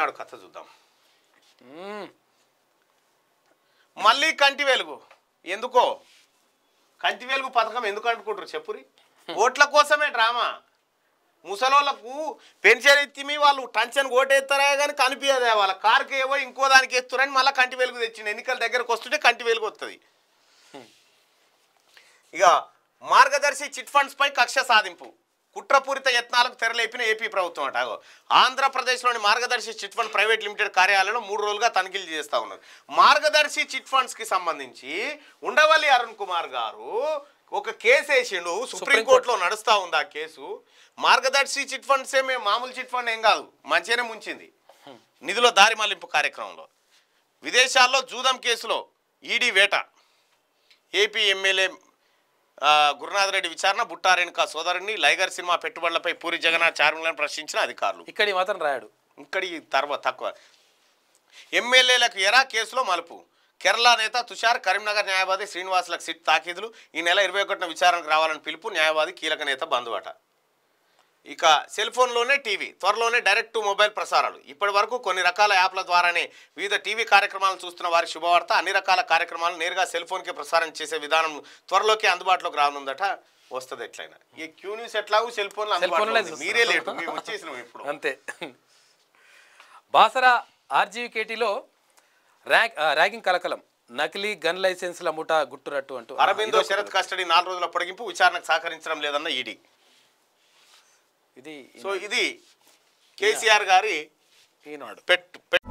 ఈనాడు కథ చూద్దాం. మళ్ళీ కంటి వెలుగు. ఎందుకో? కంటి వెలుగు పథకం ఎందుకు అనుకుంటారు చెప్పురి? ఓట్ల కోసమే డ్రామా. ముసలోళ్ళకు పెన్షన్ ఎత్తిమి వాళ్ళు టంచన్ ఓటేస్తారా కానీ కనిపించదే వాళ్ళ కారుకి ఏవో ఇంకో దానికి ఎత్తురని మళ్ళీ కంటి వెలుగు తెచ్చింది ఎన్నికల దగ్గరకు వస్తుంటే కంటి వెలుగు వస్తుంది ఇక మార్గదర్శి చిట్ ఫండ్స్ పై కక్ష సాధింపు. కుట్రపూరిత యత్నాలకు తెరలేపిన ఏపీ ప్రభుత్వం అట. ఆంధ్రప్రదేశ్లోని మార్గదర్శి చిట్ ఫండ్ ప్రైవేట్ లిమిటెడ్ కార్యాలయంలో మూడు రోజులుగా తనిఖీలు చేస్తూ ఉన్నారు. మార్గదర్శి చిట్ ఫండ్స్కి సంబంధించి ఉండవల్లి అరుణ్ కుమార్ గారు ఒక కేసు వేసిండు. సుప్రీంకోర్టులో నడుస్తూ ఉంది ఆ కేసు. మార్గదర్శి చిట్ ఫండ్స్ ఏమే మామూలు చిట్ ఫండ్ ఏం కాదు. మంచిగానే ముంచింది. నిధుల దారి మళ్ళింపు కార్యక్రమంలో. విదేశాల్లో జూదం కేసులో ఈడీ వేట. ఏపీ ఎమ్మెల్యే గురునాథ్ రెడ్డి విచారణ బుట్టారేణుక సోదరుని లైగర్ సినిమా పెట్టుబడులపై పూరి జగన్నాథ్ చార్మిలను ప్రశ్నించిన అధికారులు. ఇక్కడ మాత్రం రాయాడు. ఇక్కడి తర్వాత తక్కువ. ఎమ్మెల్యేలకు ఎరా కేసులో మలుపు. కేరళ నేత తుషార్ కరీంనగర్ న్యాయవాది శ్రీనివాసులకు సిట్ తాకీదులు. ఈ నెల ఇరవై ఒకటిన విచారణకు రావాలని పిలుపు న్యాయవాది కీలక నేత బంధువట. ఇక సెల్ ఫోన్లోనే టీవీ త్వరలోనే డైరెక్ట్ టు మొబైల్ ప్రసారాలు. ఇప్పటి వరకు కొన్ని రకాల యాప్ల ద్వారానే వివిధ టీవీ కార్యక్రమాలను చూస్తున్న వారి శుభవార్త అన్ని రకాల కార్యక్రమాలు నేరుగా సెల్ ఫోన్కి ప్రసారం చేసే విధానం త్వరలోకి అందుబాటులోకి రానుందట వస్తుంది ఎట్లయినా. ఈ క్యూ న్యూస్ ఎట్లాగూ సెల్ ఫోన్లో అందుబాటులో ఉంది. మీరే లేటు మేము వచ్చేసినాం ఇప్పుడు. అంతే. బాసరా ఆర్జీవికేటీలో ర్యాక్ ఆ, ర్యాగింగ్ కలకలం నకిలీ గన్ లైసెన్స్ల ముఠా గుట్టురట్టు అంటూ అరబిందో. షరత్ కస్టడీ నాలుగు రోజుల పొడిగింపు విచారణకు సహకరించడం లేదన్న ఈడీ. ఇది సో ఇది కేసీఆర్ గారి ఈనాడు. పెట్టు పెట్టు